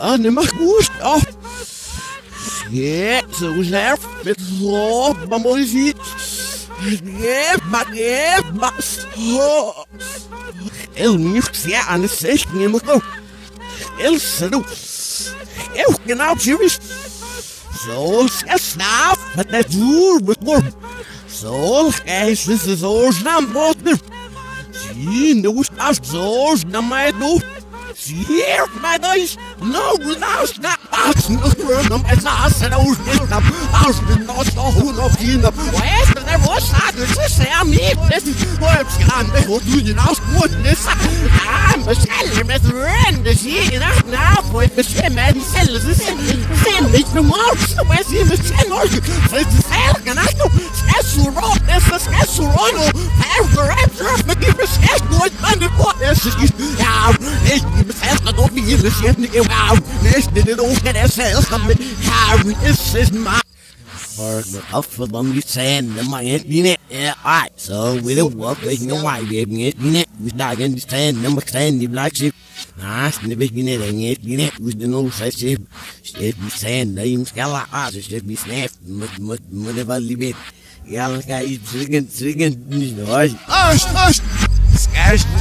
An immer gut. Auf. Jetzt, so schnell. Mit so, man muss sie. Geef, maar geef, maar. Oh. Heel niet, ja, aan de zegt, je moet ook. Heel. Heel genau, Jimmy's. Zo, nou, met net voer, met morgen. Zo, gijs, is dus nou ah, zo, snap, wat nu. Zie, nu is maar. Hier, my guys! No, no, snap! As no run, as as and os não, as nós só o no fina. Essa né você sabe, isso é amigo desse corpo grande, o do de nós muito nessa. Ah, mas ele mas rende sim, não, não, foi você mas ele se se nicht no mal, mas ele se nós. Faz ela ganhando. Esquece o rock, essa esquece o rock. Have the rapture, mas que esquece do outro, quando esse. Ja, ich Selten op wie de shit niet wauw. Nis dit het ook net zelf met Harry is is my. Or the up for them you saying the my it in it. Yeah, alright. So we don't work with no why baby it in it. We not understand number stand the black ship. Ah, the beginning and it in it was the no such ship. Shit be saying the im scala ah the shit be snapped. Mut mut whatever leave it. Ja, dan ga je zingen, zingen, niet hoor. Hush,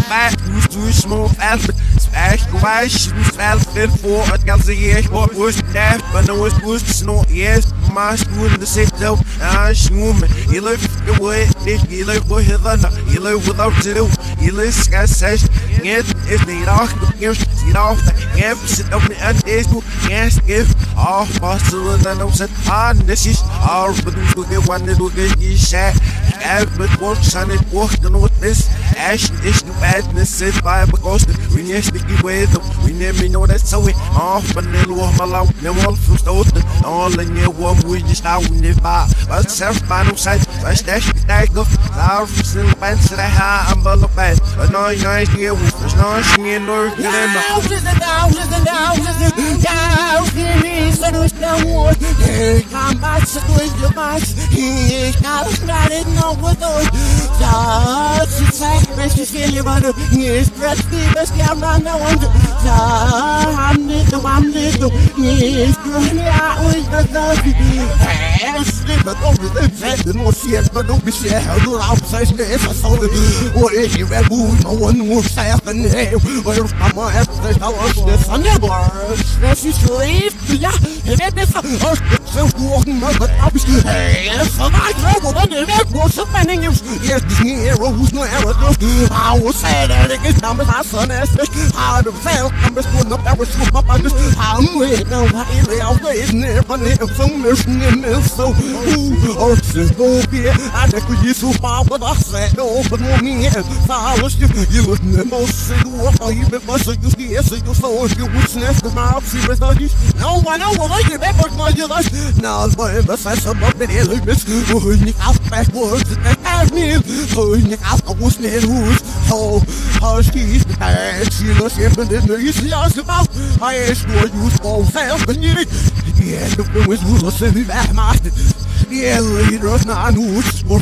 fat, du du små falpe Skærs du weis, du falpe for at ganze jeg på us der, but no us us sno yes, mas du the sit down, ah shum, you the way, this you look for hither, you look without to do, you look skærs says, get is the rock, you sit off, get sit up and this yes, give off, muscle and no set on this is all but du get one du get shot, but work son it work the this ash this new badness is by because we need sticky with them. We never know that so we off and then walk my loud, no one from stolen. All in your one we just out in the bar. But self no side, I stash the tag of our still pants that I have, I'm full of bad. But no, you ain't here, with there's no singing or getting Down, listen down, listen down, listen down. Here is the news now. Here come my situation, my here comes not in no with those. Say, Brett Stevens, I'm. I'm little, I'm little. Was the be. There's a. I will say that is numbers. I son as fish. How the fell numbers going up. That was up. I just, I'm waiting. Now, I is never near some mission in this. So, who or since go be I think you so far, but I said, on and follow you. You was never say what I even must you you you would snatch the mouth. See, but no one know what I my life. Now, my of the elements. Going out me. I was near who's so. How she's bad. She was even in the easy as about. I asked what you for fast and you. Yeah, the was losing that much. Yeah, leader of nine who's more.